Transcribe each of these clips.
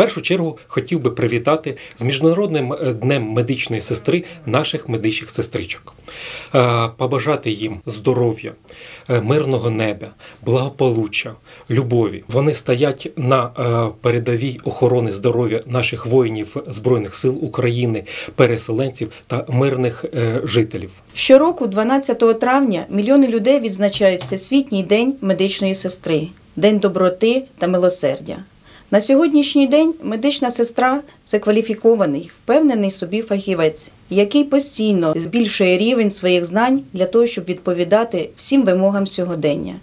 першу чергу хотів би привітати з міжнародним е, днем медичної сестри наших медичних сестричок, Е, побажати їм здоров'я, е, мирного неба, благополуччя, любові. Вони стоять на передовій охорони здоров'я наших воїнів Збройних сил України, переселенців та мирних жителів. Щороку, 12 травня, мільйони людей відзначають Всесвітній день медичної сестри, День доброти та милосердя. На сьогоднішній день медична сестра це кваліфікований, впевнений собі фахівець, який постійно збільшує рівень своїх знань для того, щоб відповідати всім вимогам сьогодення.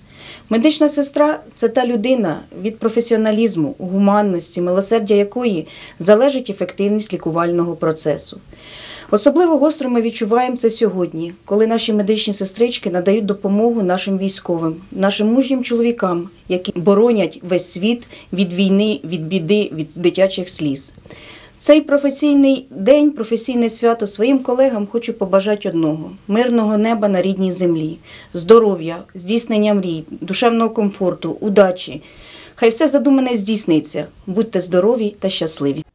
Медична сестра це та людина від професіоналізму, гуманності, милосердя якої залежить ефективність лікувального процесу. Особливо гостро ми відчуваємо це сьогодні, коли наші медичні сестрички надають допомогу нашим військовим, нашим мужнім чоловікам, які боронять весь світ від війни, від біди, від дитячих сліз. Цей професійний день, професійне свято своїм колегам хочу побажати одного: мирного неба на рідній землі, здоров'я, здійснення мрій, душевного комфорту, удачі. Хай все задумане здійсниться. Будьте здорові та щасливі.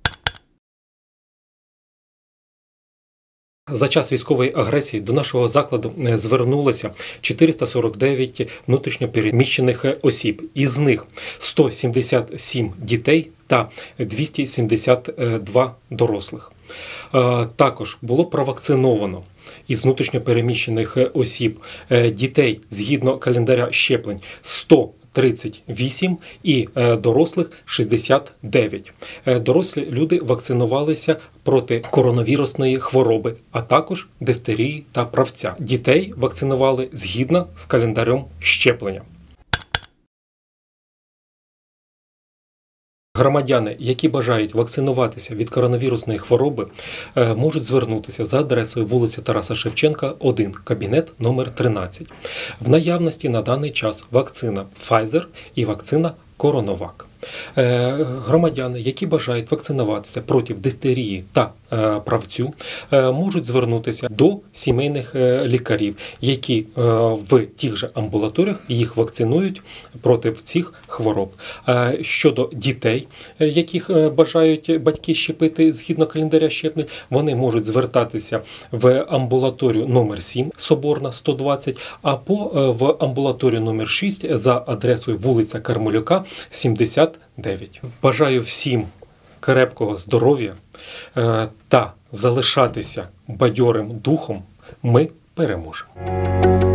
За час військової агресії до нашого закладу е, звернулося 449 внутрішньопереміщених е, осіб. Із них 177 дітей та 272 дорослих. Е, Також було провакциновано із внутрішньопереміщених осіб дітей згідно календаря щеплень 100 38 і е, дорослих 69. Е, Дорослі люди вакцинувалися проти коронавірусної хвороби, а також дифтерії та правця. Дітей вакцинували згідно з календарем щеплення. Громадяни, які бажають вакцинуватися від коронавірусної хвороби, е, можуть звернутися за адресою вулиця Тараса Шевченка, 1, кабінет номер 13. В наявності на даний час вакцина Pfizer і вакцина Коронавак. Е, Громадяни, які бажають вакцинуватися проти дифтерії та е, правцю, е, можуть звернутися до сімейних лікарів, які в тих же амбулаторіях їх вакцинують проти цих хвороб. Щодо дітей, яких бажають батьки щепити згідно календаря щеплень, вони можуть звертатися в амбулаторію номер 7 Соборна 120, або в амбулаторію номер 6 за адресою вулиця Кармелюка 79. Бажаю всім крепкого здоров'я е, та залишатися бадьорим духом. Ми переможемо.